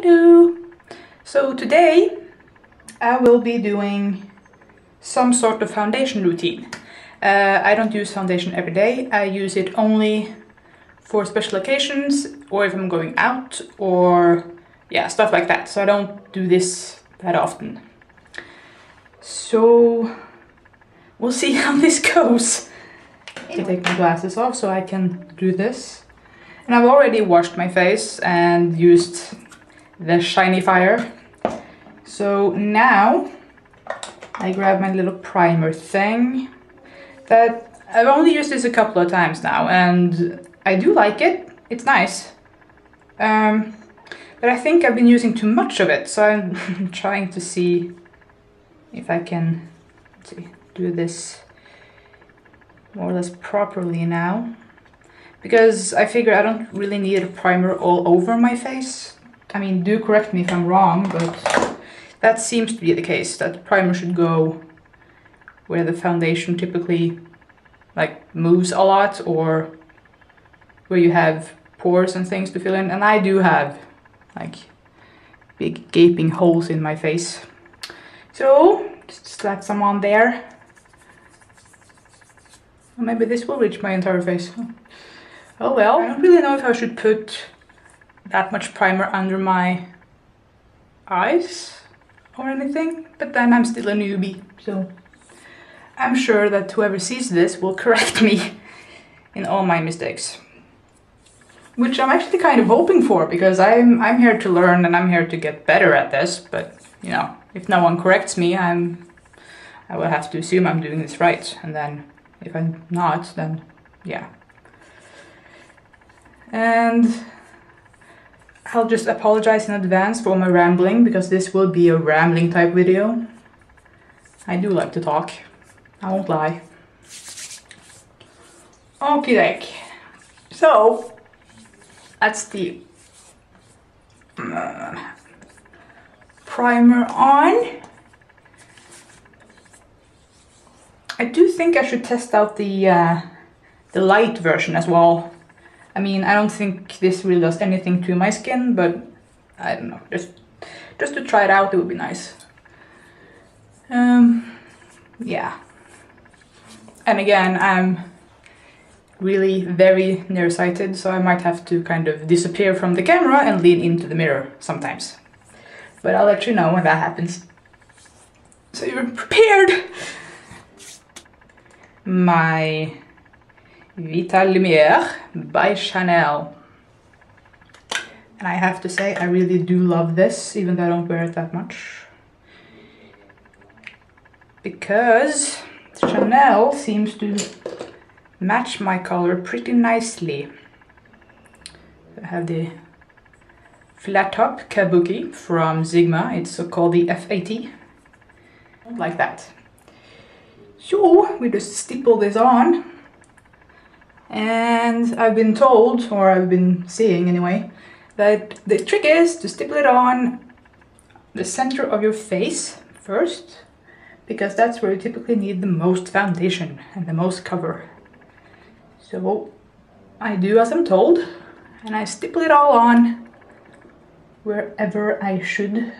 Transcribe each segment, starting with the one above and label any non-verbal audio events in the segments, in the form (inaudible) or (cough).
Hello! So today I will be doing some sort of foundation routine. Uh, I don't use foundation every day, I use it only for special occasions or if I'm going out or yeah, stuff like that. So I don't do this that often. So we'll see (laughs) how this goes. I take my glasses off so I can do this. And I've already washed my face and used the shiny fire. So now I grab my little primer thing that I've only used this a couple of times now and I do like it. It's nice. Um, but I think I've been using too much of it, so I'm (laughs) trying to see if I can see, do this more or less properly now. Because I figure I don't really need a primer all over my face. I mean, do correct me if I'm wrong, but that seems to be the case, that primer should go where the foundation typically like moves a lot or where you have pores and things to fill in. And I do have like big gaping holes in my face. So just slap some on there. Maybe this will reach my entire face. Oh well, I don't really know if I should put that much primer under my eyes or anything, but then I'm still a newbie, so I'm sure that whoever sees this will correct me (laughs) in all my mistakes which I'm actually kind of hoping for because I'm I'm here to learn and I'm here to get better at this. But you know, if no one corrects me, I'm I will have to assume I'm doing this right, and then if I'm not, then yeah. And I'll just apologize in advance for my rambling because this will be a rambling type video. I do like to talk. I won't lie. Okay, so that's the uh, primer on. I do think I should test out the uh, the light version as well. I mean, I don't think this really does anything to my skin, but I don't know, just just to try it out, it would be nice. Um, yeah. And again, I'm really very nearsighted, so I might have to kind of disappear from the camera and lean into the mirror sometimes. But I'll let you know when that happens. So you're prepared! My Vitalumière by Chanel. And I have to say, I really do love this, even though I don't wear it that much. Because Chanel seems to match my color pretty nicely. I have the flat top kabuki from Sigma. It's called the F80. Like that. So we just stipple this on. And I've been told, or I've been seeing anyway, that the trick is to stipple it on the center of your face first, because that's where you typically need the most foundation and the most cover. So I do as I'm told and I stipple it all on wherever I should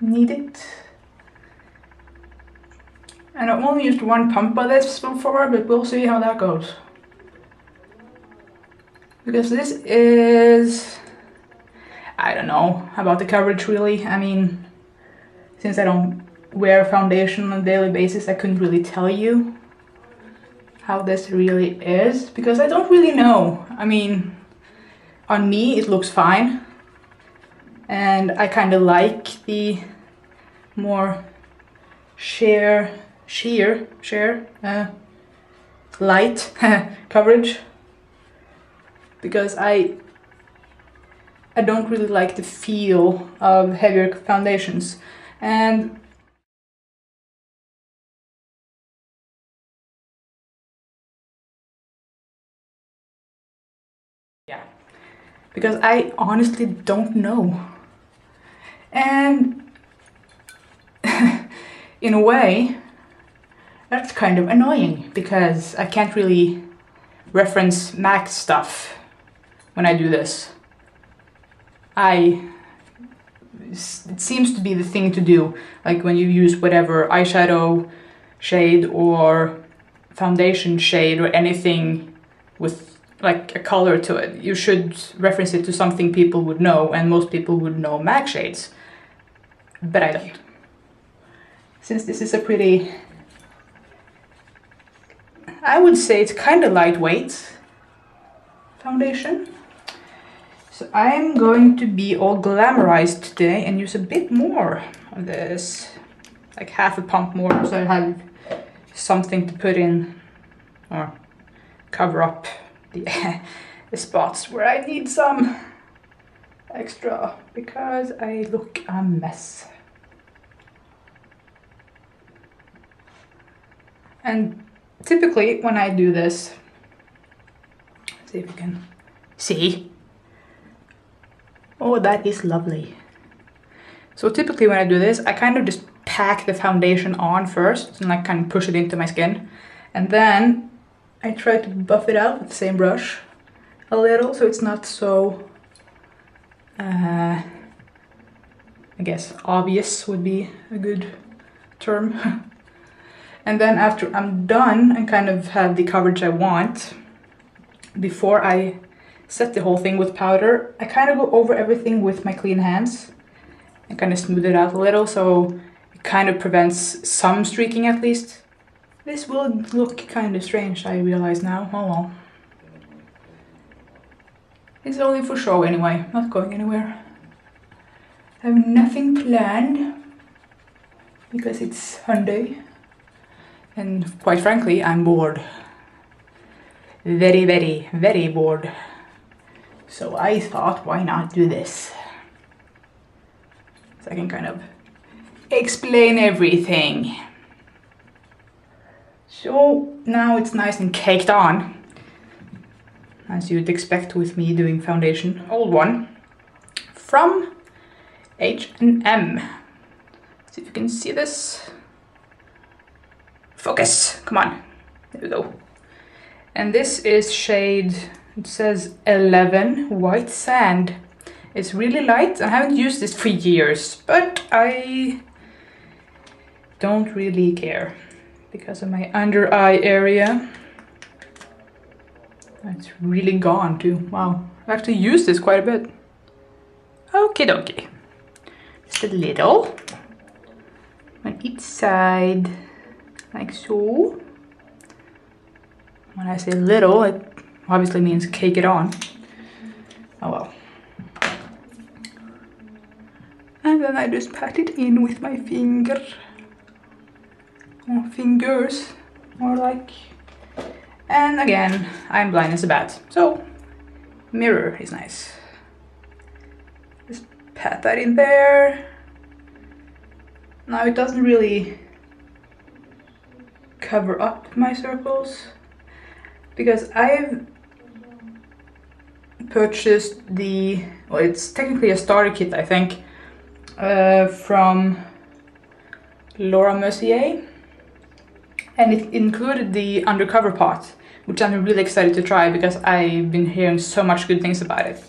need it. And I've only used one pump of this before, but we'll see how that goes. Because this is... I don't know about the coverage really. I mean, since I don't wear foundation on a daily basis, I couldn't really tell you how this really is because I don't really know. I mean, on me it looks fine and I kind of like the more sheer, sheer, sheer, uh, light (laughs) coverage because I I don't really like the feel of heavier foundations and Yeah. Because I honestly don't know. And (laughs) in a way, that's kind of annoying because I can't really reference MAC stuff when I do this. I it seems to be the thing to do. Like when you use whatever eyeshadow shade or foundation shade or anything with like a color to it, you should reference it to something people would know, and most people would know MAC shades. But I don't. Since this is a pretty I would say it's kind of lightweight foundation. So I'm going to be all glamorized today and use a bit more of this, like half a pump more so I have something to put in or cover up the, (laughs) the spots where I need some extra because I look a mess. And typically when I do this, see if you can see. Oh, that is lovely. So typically when I do this, I kind of just pack the foundation on first and like kind of push it into my skin. And then I try to buff it out with the same brush a little so it's not so, uh, I guess obvious would be a good term. (laughs) And then after I'm done and kind of have the coverage I want, before I set the whole thing with powder, I kind of go over everything with my clean hands and kind of smooth it out a little so it kind of prevents some streaking at least. This will look kind of strange, I realize now. Oh well. It's only for show anyway, not going anywhere. I have nothing planned because it's Sunday. And quite frankly, I'm bored. Very, very, very bored. So I thought, why not do this? So I can kind of explain everything. So now it's nice and caked on, as you'd expect with me doing foundation. Old one from H&M. See if you can see this. Focus, come on. There we go. And this is shade, it says 11, White Sand. It's really light. I haven't used this for years, but I don't really care because of my under eye area. It's really gone too. Wow, I've actually used this quite a bit. Okay, dokie. Just a little on each side like so. When I say little, it obviously means cake it on. Oh well. And then I just pat it in with my finger. Or fingers, more like. And again, I'm blind as a bat, so mirror is nice. Just pat that in there. Now it doesn't really cover up my circles because I've purchased the, well it's technically a starter kit I think, uh, from Laura Mercier. And it included the undercover pot which I'm really excited to try because I've been hearing so much good things about it.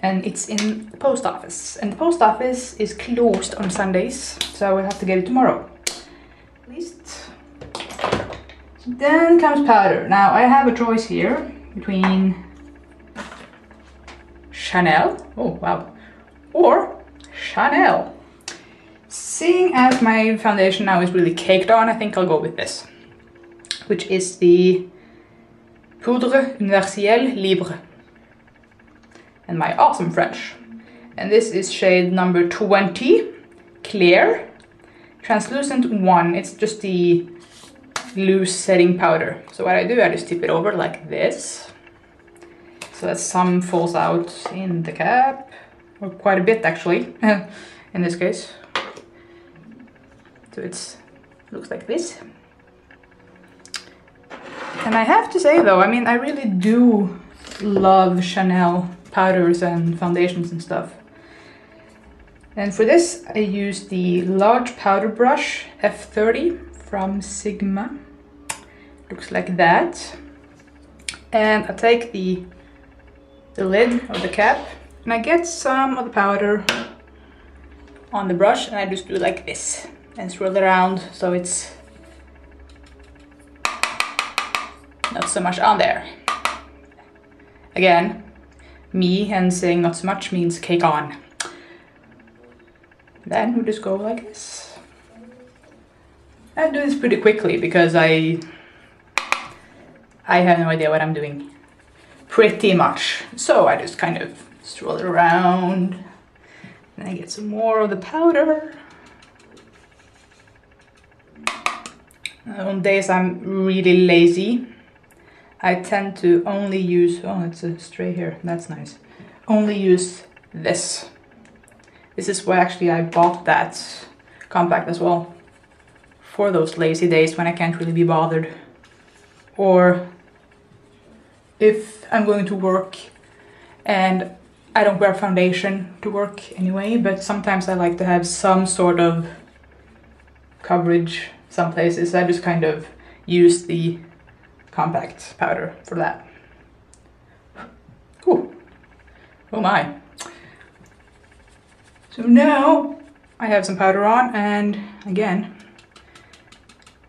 And it's in the post office. And the post office is closed on Sundays so I will have to get it tomorrow. At least. Then comes powder. Now I have a choice here between Chanel, oh wow, or Chanel. Seeing as my foundation now is really caked on, I think I'll go with this, which is the Poudre Universelle Libre and my awesome French. And this is shade number 20, Clear, translucent one. It's just the loose setting powder. So what I do, I just tip it over like this. That some falls out in the cap, or quite a bit actually, (laughs) in this case. So it looks like this. And I have to say though, I mean, I really do love Chanel powders and foundations and stuff. And for this, I use the large powder brush F30 from Sigma. Looks like that. And I take the, the lid of the cap and I get some of the powder on the brush and I just do like this and swirl it around so it's not so much on there. Again, me and saying not so much means cake on. Then we just go like this. I do this pretty quickly because I I have no idea what I'm doing. Pretty much. So I just kind of swirl it around and I get some more of the powder. Uh, on days I'm really lazy, I tend to only use, oh it's a stray here, that's nice. Only use this. This is why actually I bought that compact as well. For those lazy days when I can't really be bothered. Or if I'm going to work and I don't wear foundation to work anyway, but sometimes I like to have some sort of coverage some places. I just kind of use the compact powder for that. Ooh. Oh my. So now I have some powder on and again,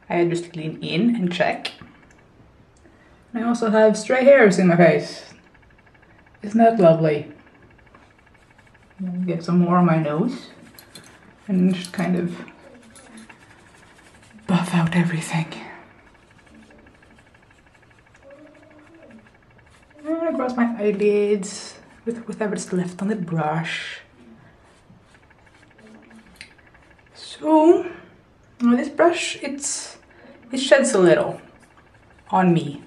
I just lean in and check. I also have stray hairs in my face. Isn't that lovely? Get some more on my nose and just kind of buff out everything. And across my eyelids with whatever's left on the brush. So this brush, it's it sheds a little on me.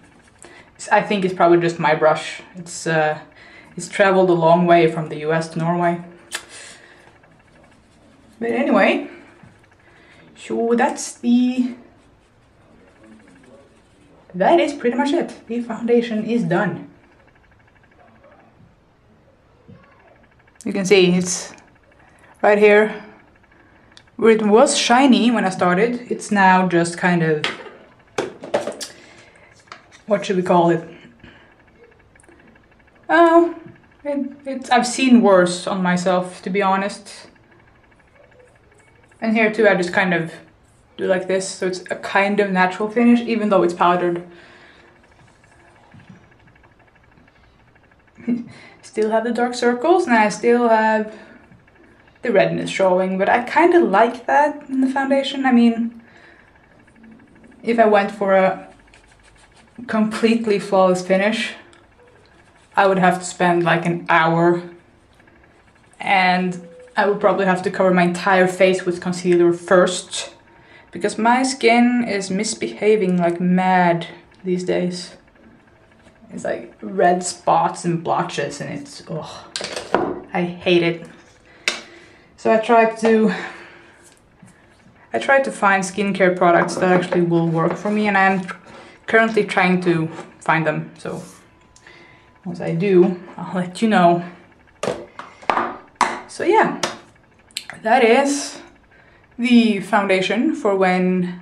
I think it's probably just my brush. It's uh, it's traveled a long way from the US to Norway. But anyway, so that's the... That is pretty much it. The foundation is done. You can see it's right here where it was shiny when I started. It's now just kind of, what should we call it? Oh, it, it's, I've seen worse on myself, to be honest. And here too, I just kind of do like this, so it's a kind of natural finish, even though it's powdered. (laughs) still have the dark circles, and I still have the redness showing, but I kind of like that in the foundation. I mean, if I went for a completely flawless finish, I would have to spend like an hour and I would probably have to cover my entire face with concealer first because my skin is misbehaving like mad these days. It's like red spots and blotches and it's, oh, I hate it. So I tried to, I tried to find skincare products that actually will work for me and I'm currently trying to find them. So once I do, I'll let you know. So yeah, that is the foundation for when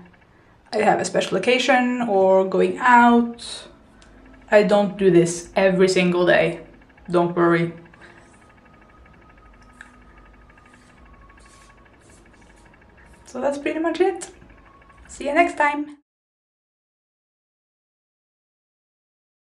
I have a special occasion or going out. I don't do this every single day, don't worry. So that's pretty much it. See you next time.